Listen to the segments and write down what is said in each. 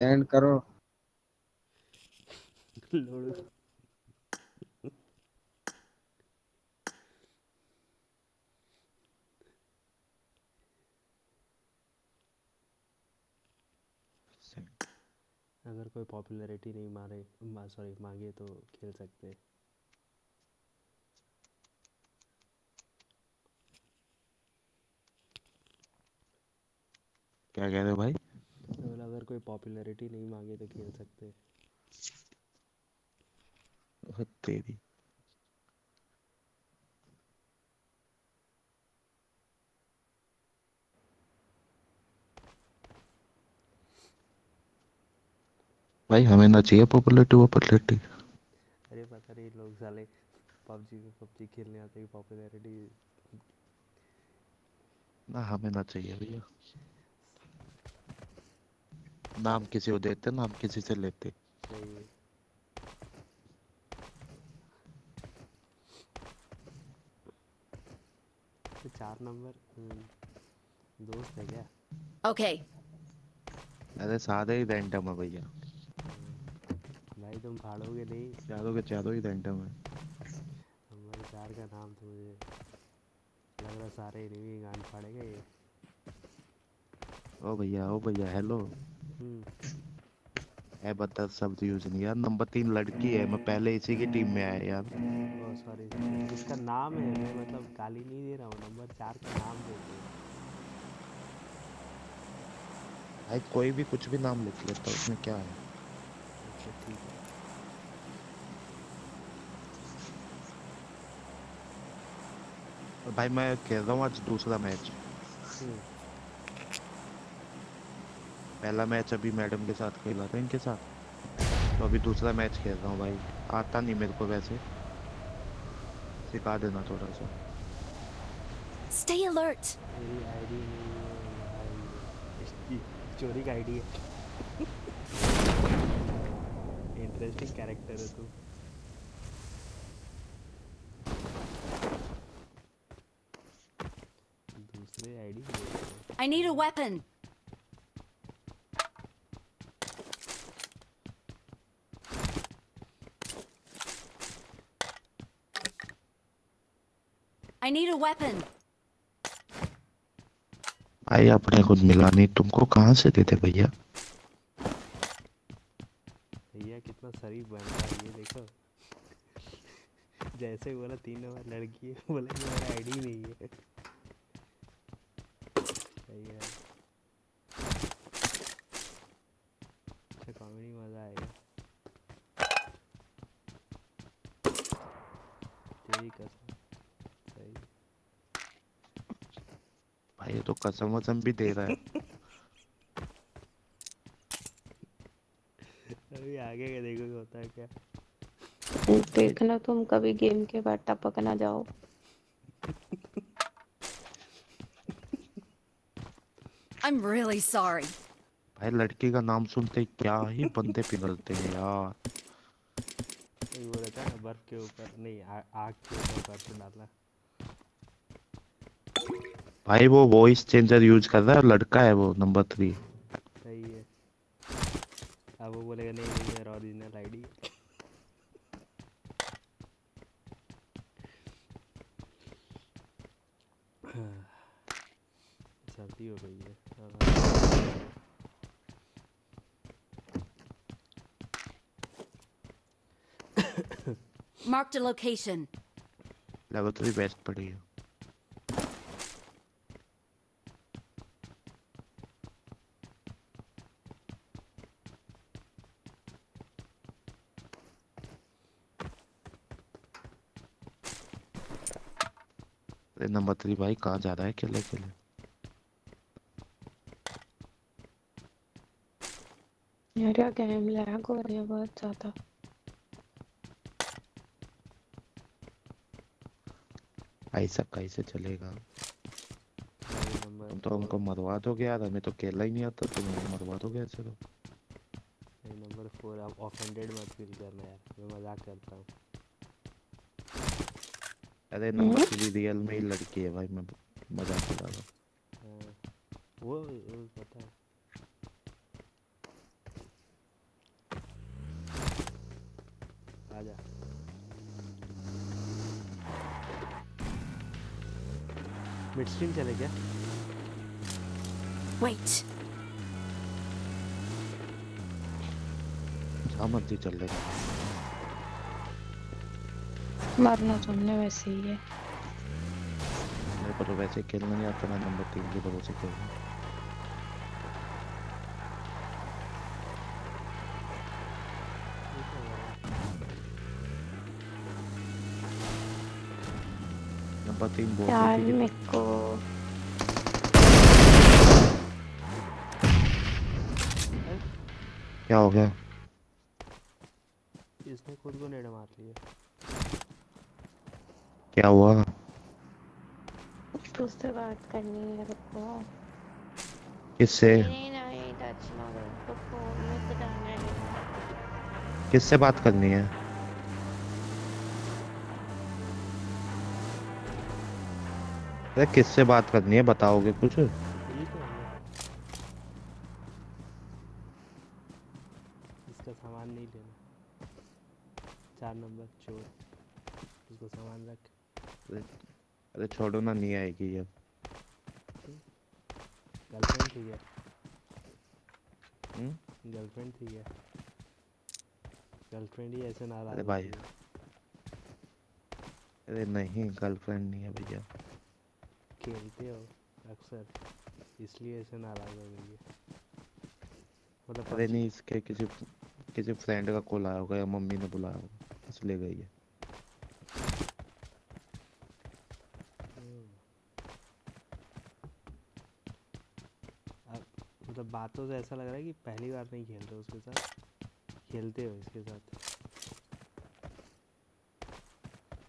And करो। अगर कोई पॉपुलैरिटी नहीं मारे मा, सॉरी मांगे तो खेल सकते। हैं क्या कह रहे हो भाई? अगर कोई पॉपुलैरिटी नहीं मांगे तो खेल सकते हैं। तेरी भाई हमें ना चाहिए पॉपुलरिटी पॉपुलरिटी अरे पता नहीं लोग साले पबजी को पबजी खेलने आते हैं पॉपुलैरिटी ना हमें ना चाहिए भैया। नाम किसी को देते नाम किसी से लेते। तो चार नंबर हम्म, दोस्त है क्या? Okay. अरे सारे ही रैंडम है भैया। भाई तुम फाड़ोगे नहीं? चारों के चारों ही रैंडम है। नंबर चार का नाम तो मुझे लग रहा सारे नहीं गान फाड़ेगा ये। ओ भैया ओ भैया हेलो हम्म। है बता सब यूज़ नहीं यार नंबर तीन लड़की है मैं पहले इसी की टीम में आया यार। ओ सॉरी इसका नाम है मैं मतलब गाली नहीं दे रहा हूँ नंबर चार का नाम दे रही भाई कोई भी कुछ भी नाम लिख लेता उसमें क्या है? अच्छा ठीक है। और भाई मैं खेल रहा हूँ आज दूसरा मैच। हम्म। पहला मैच अभी मैडम के साथ खेला था इनके साथ। तो अभी दूसरा मैच खेल रहा हूँ भाई। आता नहीं मेरे को वैसे। सिखा देना थोड़ा सा। Stay alert. मेरी आईडी नहीं है चोरी का आईडी है। इंटरेस्टिंग कैरेक्टर है तू। दूसरे ID I need a weapon. Need a weapon. भाई अपने खुद मिला नहीं। तुमको कहाँ से देते भैया? भैया कितना शरीफ बन रहा है ये देखो। जैसे बोला तीन नंबर लड़की है बोला ये मेरा आईडी नहीं है। सही है अच्छा कॉमेडी मज़ा आएगा तेरी कसम सही भाई ये तो कसम वसम भी दे रहा है। अभी आगे का देखो होता है क्या। देखना तुम कभी गेम के बाद टपक ना जाओ। I'm really sorry. भाई लड़की का नाम सुनते ही क्या ही बंदे पिघलते हैं यार। वो रहता है बर्फ़ के ऊपर नहीं आग के ऊपर बर्फ़ डालना। भाई वो वॉइस चेंजर यूज़ कर रहा है लड़का है वो नंबर थ्री सही है। अब वो बोलेगा नहीं नहीं मेरा ओरिजिनल आईडी सर्दी हो गई है। Marked a location. Level three best पड़ी है। अरे नंबर थ्री भाई कहाँ जा रहा है अकेले अकेले मेरा गेम लैग हो रही है बहुत ज़्यादा। ऐसा कैसे चलेगा। तुम तो हमको मरवा दोगे यार हमें तो खेलना ही नहीं आता तुम हमें मरवा दोगे ऐसे तो। नंबर फोर आप ऑफेंडेड मत फील करना यार मैं मज़ाक करता हूँ। अरे नमस्ते हम्म? मतलब रियल में ही लड़की है भाई मैं मज़ाक कर रहा हूँ। वो वो पता है। आजा मिड स्ट्रीम चले क्या? वेट सामर्थ्य चल रहा है। मरना तुमने वैसे ही है। मेरे को तो वैसे खेलना नहीं आता मैं नंबर तीन के भरोसे खेल नंबर तीन बहुत यार मेरे को क्या हो गया? इसने खुद को नेड़ मार लिया। क्या हुआ बात करनी है रुको किससे किससे बात करनी है अरे किससे बात करनी है बताओगे कुछ ये क्या हो गया इसका सामान नहीं लेना चार नंबर चोर इसको सामान रख अरे छोड़ो ना नहीं आएगी ये। गर्लफ्रेंड थी क्या हम्म? गर्लफ्रेंड थी क्या गर्लफ्रेंड ही ऐसे नाराज़ अरे भाई। अरे नहीं गर्लफ्रेंड नहीं है भैया। खेलते हो अक्सर। इसलिए ऐसे नाराज़ हो गई है। मतलब अरे नहीं इसके किसी किसी फ्रेंड का कॉल आया होगा या मम्मी ने बुलाया होगा इसलिए गई है हम्म। अब मतलब बातों से ऐसा लग रहा है कि पहली बार नहीं खेल रहे हो उसके साथ। खेलते हो इसके साथ।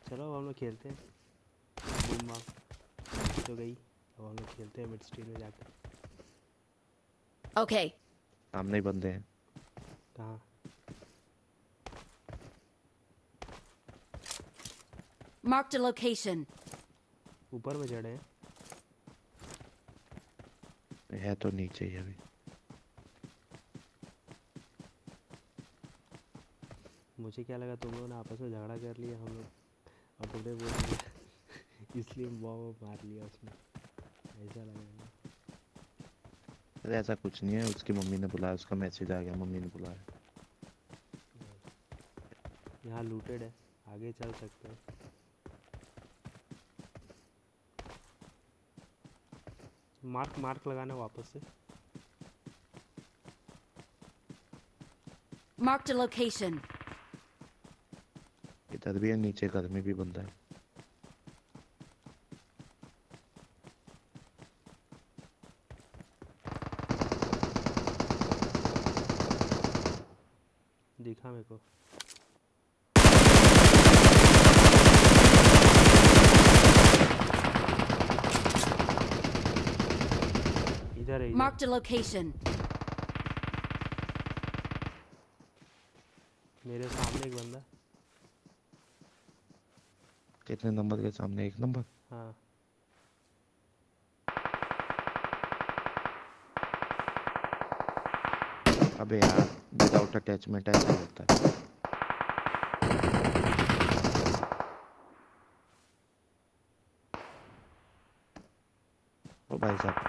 चलो अब हम लोग खेलते हैं। बूम बाम तो गई। अब हम लोग खेलते हैं मिड स्ट्रीम में जाकर Okay. सामने ही बंदे हैं। कहाँ? Marked a location. ऊपर में चढ़े हैं। है तो नीचे ही अभी। मुझे क्या लगा तुम लोगों ने आपस में झगड़ा कर लिया हम लोग और तुमने बोल इसलिए बॉम्ब मार लिया उसने। ऐसा लगा अरे ऐसा कुछ नहीं है उसकी मम्मी ने बुलाया उसका मैसेज आ गया मम्मी ने बुलाया। यहाँ लूटेड है आगे चल सकते हैं। मार्क मार्क लगाना वापस से। Marked a location. इधर भी है नीचे घर में भी बंदा है। दिखा मेरे को इधर है इधर Marked a location. मेरे सामने एक बंदा। कितने नंबर के सामने? एक नंबर? हाँ। अबे यार विदाउट अटैचमेंट ऐसा होता है ओ भाई साहब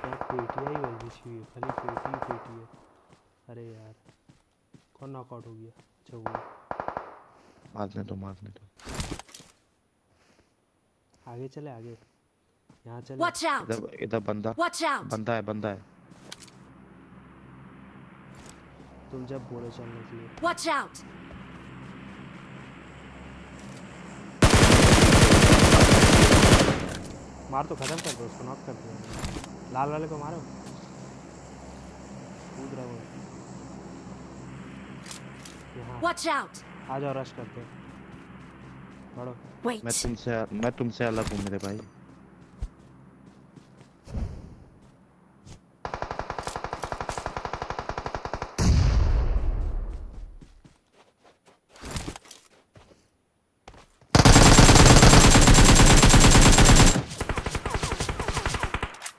क्या पेटियाँ ही हुई है खाली पेटी ही पेटी है। अरे यार कौन नॉकआउट हो गया? अच्छा हुआ। मारने दो मारने दो। आगे चले आगे। यहाँ चले। Watch out! इधर इधर बंदा। Watch out! बंदा है बंदा है। तुम जब बोले चलने के लिए। Watch out! मार तो खत्म कर दो उसको नॉक कर दो। लाल वाले को मारो। वो Watch out! आ जाओ रश करते बढ़ो मैं तुमसे मैं तुमसे अलग हूँ मेरे भाई।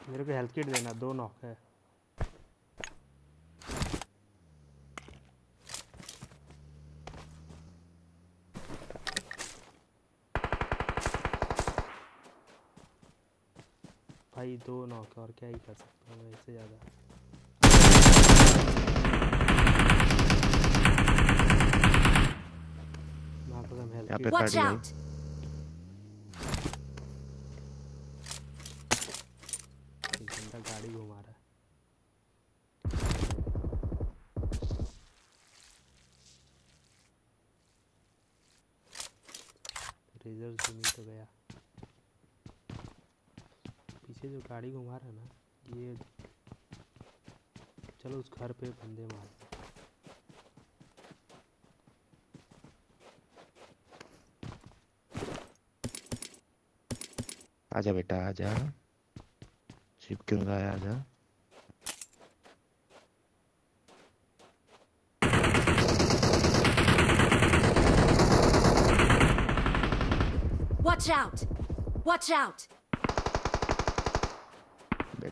मेरे को हेल्थ किट देना दो नॉक है। भाई दो नॉक और क्या ही कर सकता हूँ इससे ज़्यादा। ना कसम हेल्प यहाँ पे Watch out! घंटा गाड़ी घुमा रहा है। रेजर तो गया। पीछे जो गाड़ी घुमा रहा है ना ये चलो उस घर पे बंदे मार आजा बेटा आजा छिप क्यों रहा है आजा Watch out! Watch out!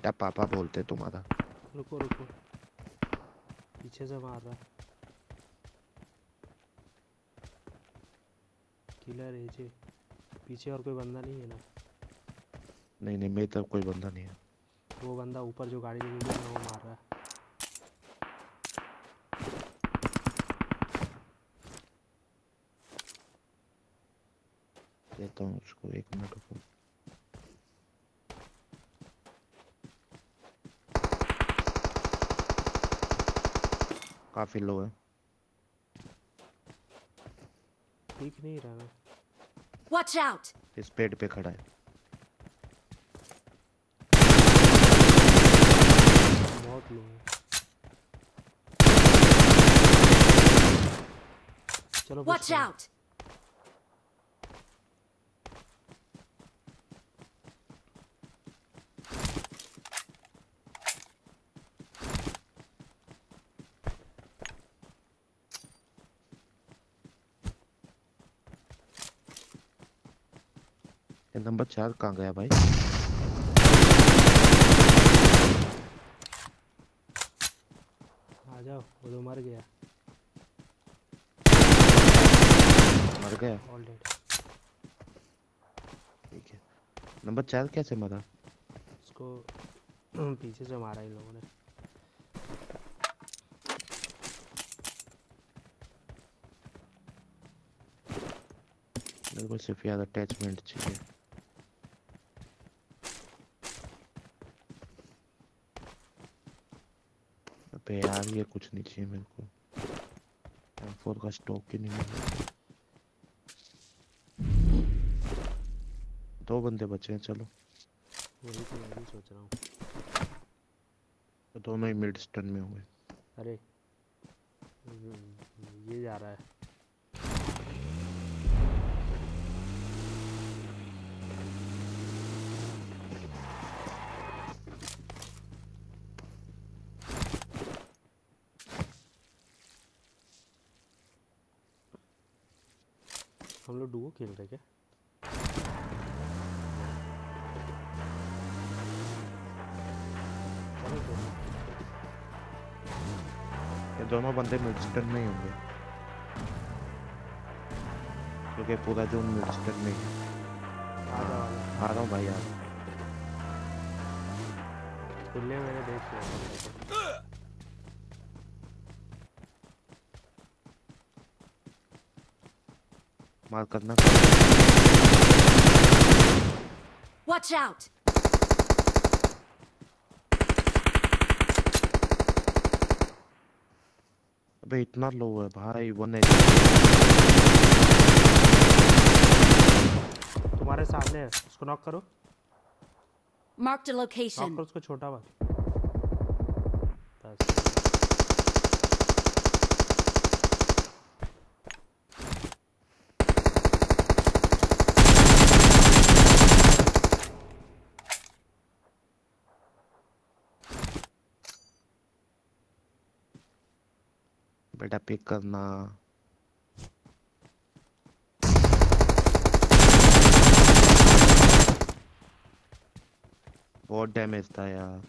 बेटा पापा बोलते तुम्हारा। रुको रुको। पीछे से मार रहा है। किलर एजे पीछे और कोई बंदा नहीं है ना? नहीं नहीं मेरी तरफ़ कोई बंदा नहीं है। वो बंदा ऊपर जो गाड़ी गया ना वो मार रहा है। देता हूँ उसको एक मिनट रुको। काफ़ी लो है। दिख नहीं रहा वॉच आउट इस पेड़ पे खड़ा है। बहुत लो है चलो वॉच Watch ये नंबर चार कहाँ गया भाई? आ जाओ वो तो मर गया। मर गया? ठीक है। नंबर चार कैसे मरा? उसको पीछे से मारा इन लोगों ने। मेरे को सिर्फ़ याद अटैचमेंट चाहिए। अबे यार ये कुछ नहीं चाहिए मेरे को। M4 का स्टॉक ही नहीं मिला। दो बंदे बचे हैं चलो। वही तो मैं भी सोच रहा हूँ। तो दोनों ही मिड स्टन में हुए। अरे हम्म, ये जा रहा है। हम लोग डुओ खेल रहे क्या। ये दोनों बंदे मिड स्टन में ही होंगे। क्योंकि पूरा जोन मिड स्टन में है आ रहा हूँ भाई आ रहा हूँ। मैंने देख मार करना। Watch out! अबे इतना लो है भाई वन एच तुम्हारे सामने है उसको नॉक करो। Marked a नॉक करो उसको छोटा बात बेटा पिक करना। बहुत डैमेज था यार।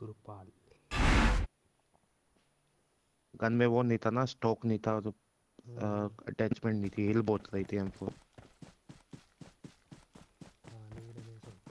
गुरुपाल। गन में वो नहीं था ना स्टॉक नहीं था तो अटैचमेंट नहीं थी हिल बहुत रही थी हमको।